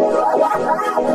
Wow, wow, wow, wow.